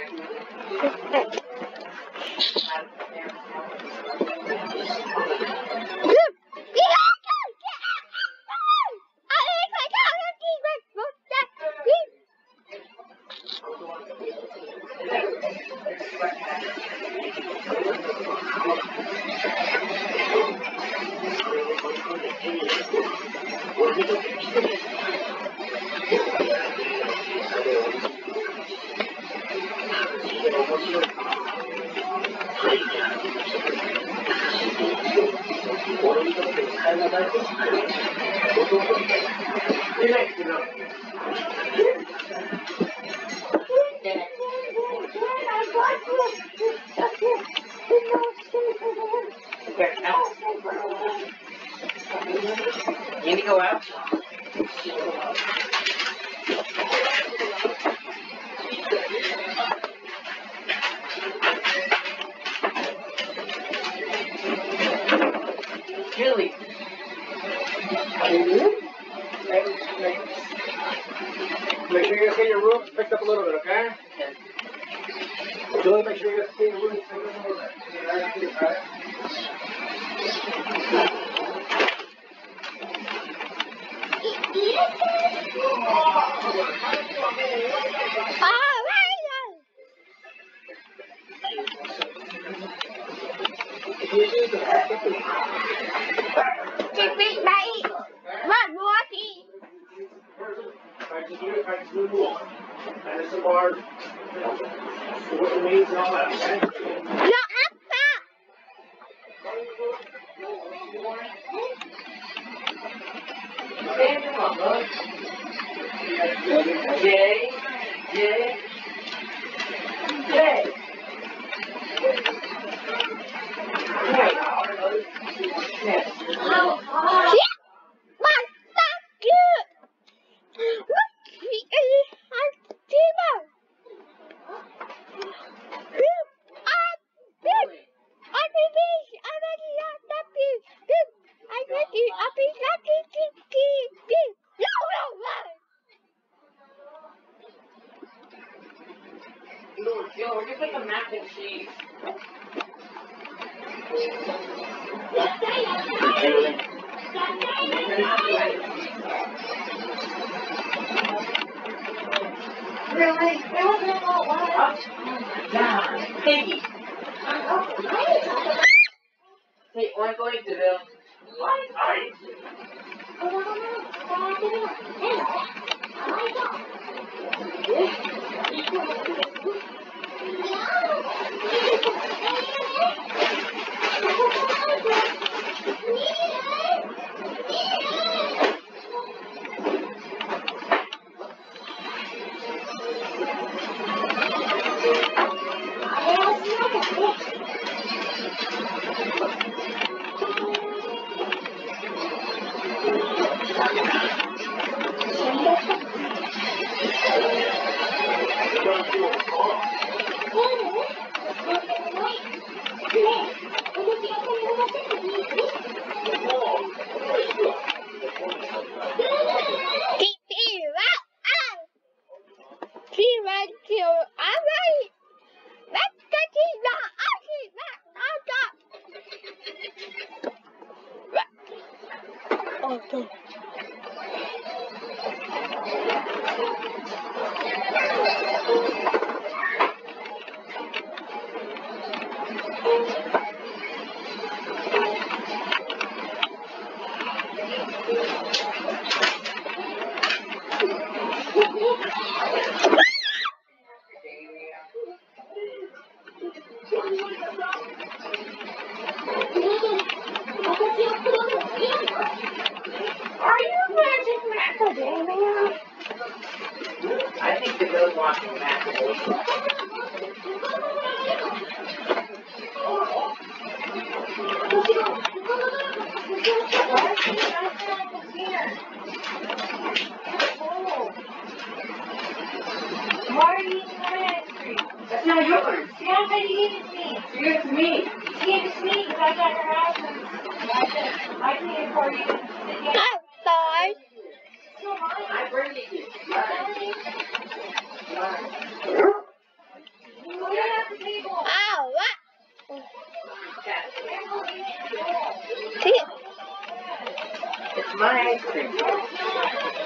You need to go out? Julie. Make sure you guys get picked up a little bit, okay? Julie, make sure you guys get your rooms picked up a little bit. Alright? Practice do it, practice do it. And it's a bar. What it means and all that, okay? Stand him up, bud. Yo, we're just like a mac and cheese. Really? It wasn't all Up, down, piggy. Hey, we're going to 오케이. Nobody eats me. She eats me. She eats me because I got your house. and I can afford you. I'm sorry. I bring it. Oh, what? See it? It's my ice cream.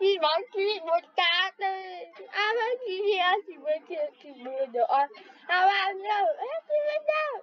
thì bóng chị một cá đây à bác chị thì à chị mới chị chị mới được à bạn đâu? Hết chị bên đâu?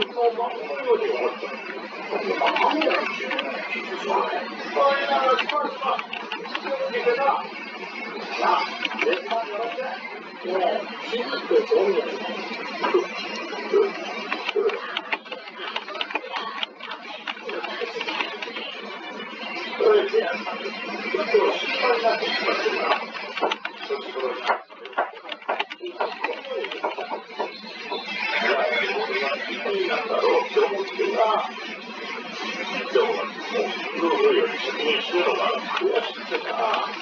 ちょっと心配になってきました、ちょっとでも、もう普通の親より責。